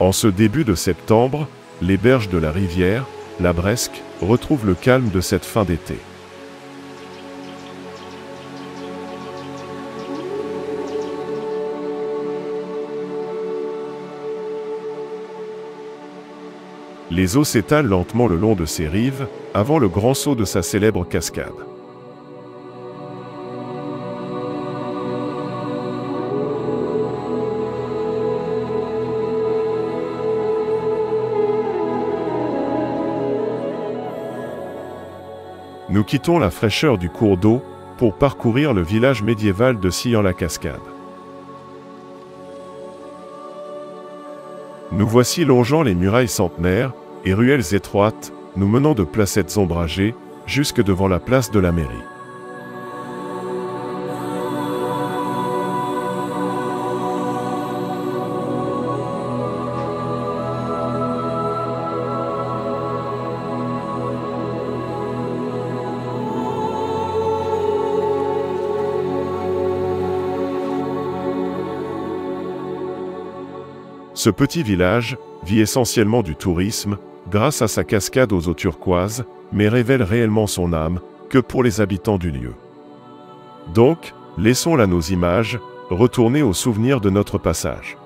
En ce début de septembre, les berges de la rivière, la Bresque, retrouvent le calme de cette fin d'été. Les eaux s'étalent lentement le long de ses rives, avant le grand saut de sa célèbre cascade. Nous quittons la fraîcheur du cours d'eau pour parcourir le village médiéval de Sillan-la-Cascade. Nous voici longeant les murailles centenaires et ruelles étroites, nous menant de placettes ombragées jusque devant la place de la mairie. Ce petit village vit essentiellement du tourisme, grâce à sa cascade aux eaux turquoises, mais révèle réellement son âme que pour les habitants du lieu. Donc, laissons là nos images, retourner au souvenir de notre passage.